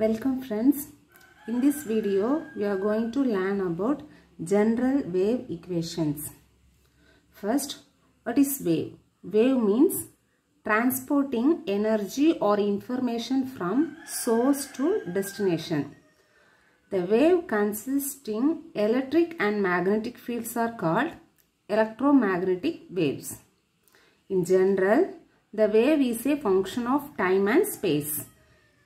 Welcome friends. In this video we are going to learn about general wave equations. First, what is wave? Wave means transporting energy or information from source to destination. The wave consisting electric and magnetic fields are called electromagnetic waves. In general, the wave is a function of time and space.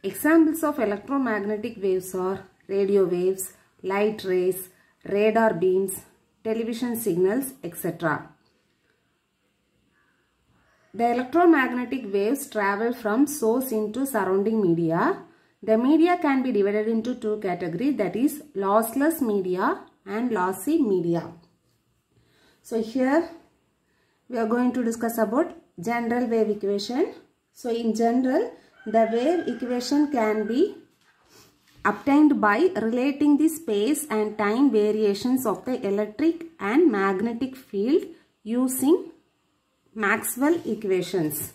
Examples of electromagnetic waves are radio waves, light rays, radar beams, television signals, etc. The electromagnetic waves travel from source into surrounding media. The media can be divided into two categories that is lossless media and lossy media. So here we are going to discuss about general wave equation. So in general the wave equation can be obtained by relating the space and time variations of the electric and magnetic field using Maxwell equations.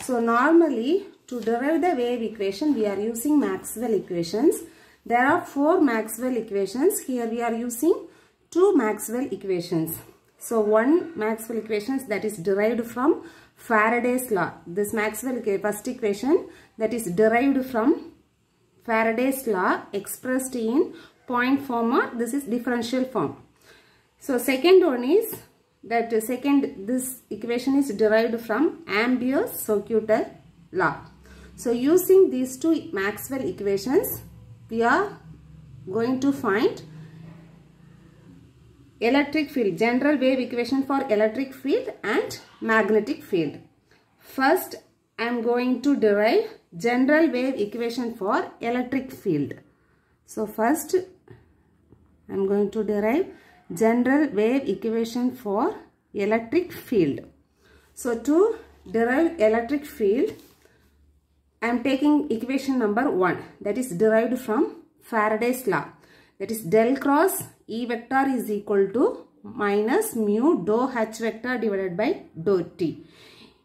So normally to derive the wave equation we are using Maxwell equations. There are four Maxwell equations. Here we are using two Maxwell equations. So one Maxwell equations that is derived from Faraday's law. This Maxwell first equation that is derived from Faraday's law expressed in point form or this is differential form. So second one is that second this equation is derived from Ampere's circuital law. So using these two Maxwell equations we are going to find electric field general wave equation for electric field and magnetic field. First I am going to derive general wave equation for electric field. So first I am going to derive general wave equation for electric field. So to derive electric field I am taking equation number 1 that is derived from Faraday's law that is del cross E vector is equal to minus mu dou H vector divided by dou T.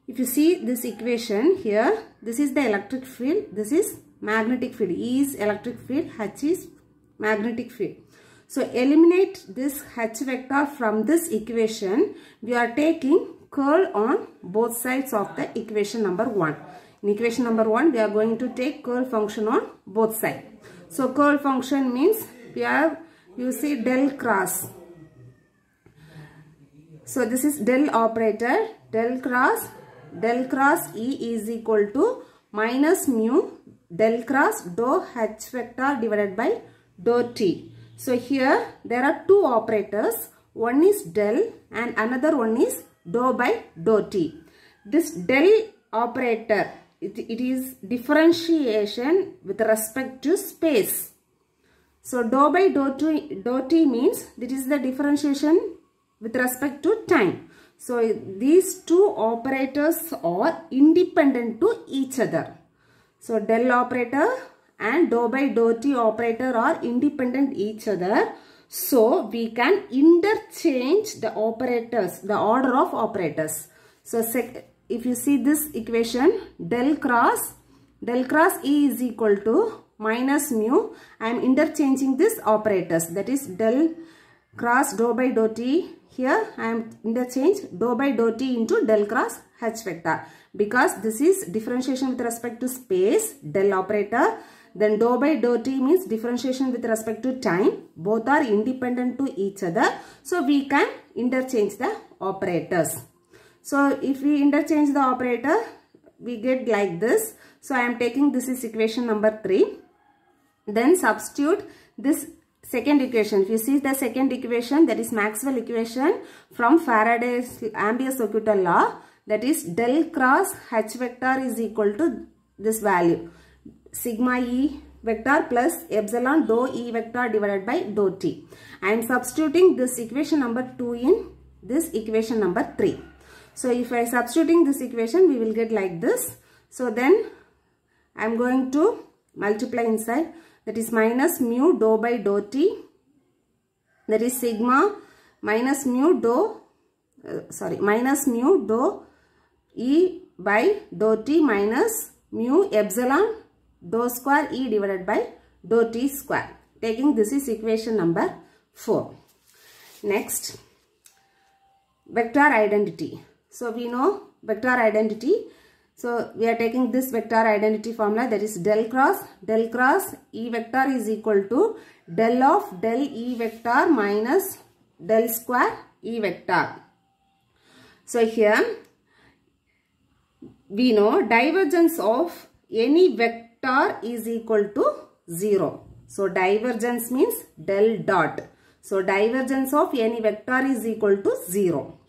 If you see this equation here, this is the electric field, this is magnetic field. E is electric field, H is magnetic field. So eliminate this H vector from this equation. We are taking curl on both sides of the equation number 1. In equation number 1, we are going to take curl function on both sides. So curl function means we are you see del cross. So this is del operator del cross del cross E is equal to minus mu del cross dou H vector divided by dou T. So here there are two operators one is del and another one is dou by dou T. This del operator it, it is differentiation with respect to space. So dou by dou t, dou t means this is the differentiation with respect to time. So these two operators are independent to each other. So del operator and dou by dou t operator are independent each other. So we can interchange the operators, the order of operators. So if you see this equation del cross, del cross E is equal to minus mu. I am interchanging this operators that is del cross dou by dou t. Here I am interchange dou by dou t into del cross h vector because this is differentiation with respect to space del operator. Then dou by dou t means differentiation with respect to time. Both are independent to each other. So we can interchange the operators. So if we interchange the operator, we get like this. So I am taking this is equation number 3. Then substitute this second equation. If you see the second equation that is Maxwell equation from Faraday's Ampere circuital law that is del cross H vector is equal to this value sigma E vector plus epsilon dou E vector divided by dou T. I am substituting this equation number 2 in this equation number 3. So if I substituting this equation we will get like this. So then I am going to multiply inside that is minus mu dou by dou t that is sigma minus mu dou uh, sorry minus mu dou e by dou t minus mu epsilon dou square E divided by dou T square. Taking this is equation number 4. Next, vector identity. So we know vector identity. So we are taking this vector identity formula that is del cross del cross E vector is equal to del of del E vector minus del square E vector. So here we know divergence of any vector is equal to 0. So divergence means del dot. So divergence of any vector is equal to 0.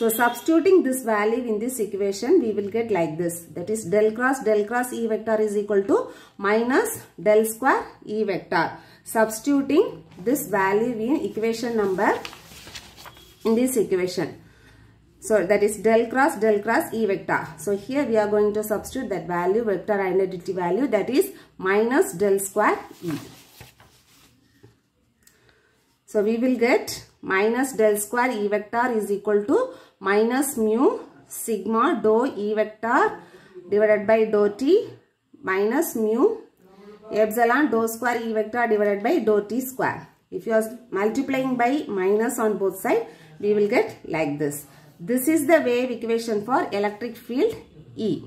So substituting this value in this equation we will get like this. That is del cross del cross E vector is equal to minus del square E vector. Substituting this value in equation number in this equation. So that is del cross del cross E vector. So here we are going to substitute that value vector identity value that is minus del square E. So we will get minus del square E vector is equal to minus mu sigma dou E vector divided by dou T minus mu epsilon dou square E vector divided by dou T square. If you are multiplying by minus on both sides, we will get like this. This is the wave equation for electric field E.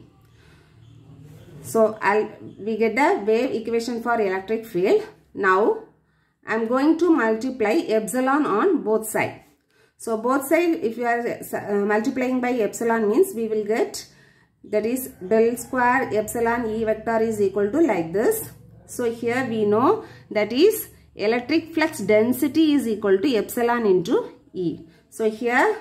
So, I'll, we get the wave equation for electric field. Now, I am going to multiply epsilon on both sides. So, both sides if you are uh, multiplying by epsilon means we will get that is del square epsilon E vector is equal to like this. So, here we know that is electric flux density is equal to epsilon into E. So, here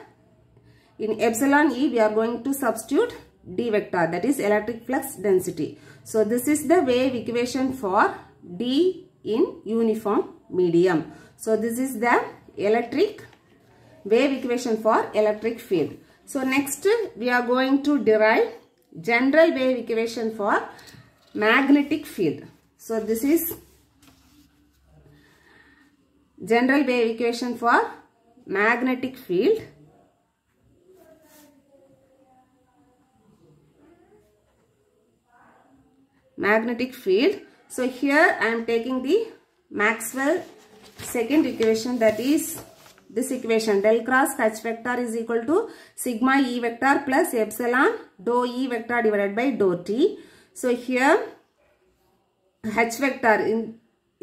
in epsilon E we are going to substitute D vector that is electric flux density. So this is the wave equation for D in uniform medium. So this is the electric wave equation for electric field. So next we are going to derive general wave equation for magnetic field. So this is general wave equation for magnetic field. magnetic field. So here I am taking the Maxwell second equation that is this equation del cross h vector is equal to sigma e vector plus epsilon dou e vector divided by dou t. So here h vector in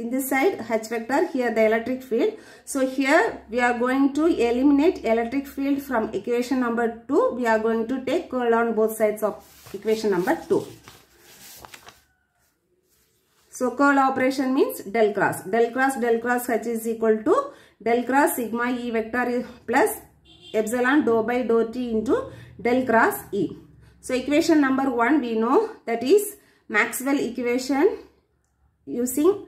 in this side h vector here the electric field. So here we are going to eliminate electric field from equation number 2. We are going to take curl on both sides of equation number 2. So curl operation means del cross. Del cross del cross h is equal to del cross sigma e vector plus epsilon dou by dou t into del cross e. So equation number 1 we know that is Maxwell equation using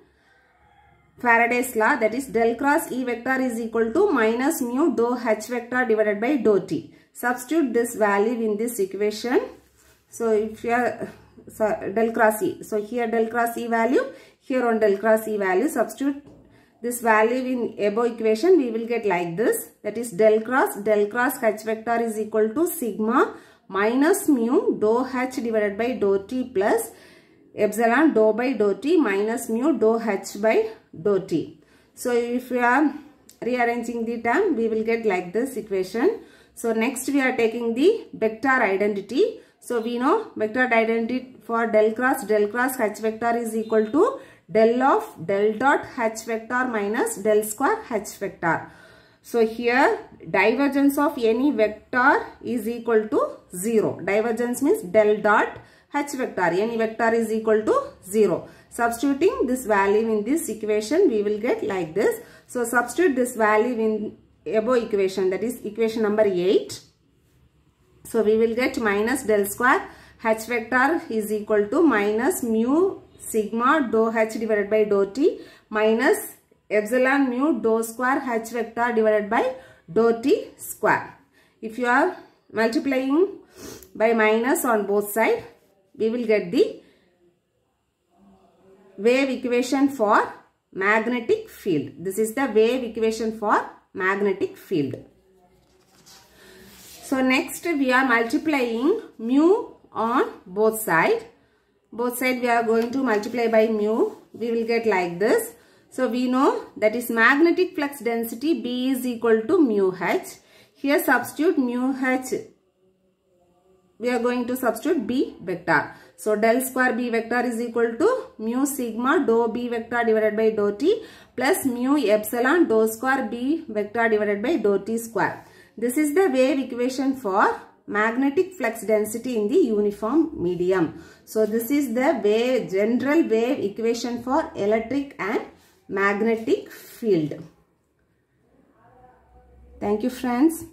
Faraday's law that is del cross E vector is equal to minus mu dou H vector divided by dou T. Substitute this value in this equation. So if you are so del cross E. So here del cross E value, here on del cross E value substitute this value in above equation we will get like this that is del cross del cross H vector is equal to sigma minus mu dou H divided by dou T plus epsilon dou by dou T minus mu dou H by dou T. So if we are rearranging the term we will get like this equation. So next we are taking the vector identity. So we know vector identity for del cross del cross H vector is equal to del of del dot H vector minus del square H vector. So here divergence of any vector is equal to 0. Divergence means del dot H vector. Any vector is equal to 0. Substituting this value in this equation we will get like this. So substitute this value in above equation that is equation number 8. So we will get minus del square H vector is equal to minus mu sigma dou H divided by dou T minus epsilon mu dou square H vector divided by dou T square. If you are multiplying by minus on both sides, we will get the wave equation for magnetic field. This is the wave equation for magnetic field. So next we are multiplying mu on both sides. Both side we are going to multiply by mu. We will get like this. So we know that is magnetic flux density B is equal to mu H. Here substitute mu H. We are going to substitute B vector. So del square B vector is equal to mu sigma dou B vector divided by dou T plus mu epsilon dou square B vector divided by dou T square. This is the wave equation for magnetic flux density in the uniform medium. So this is the wave, general wave equation for electric and magnetic field. Thank you friends.